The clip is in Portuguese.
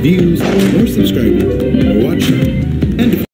views,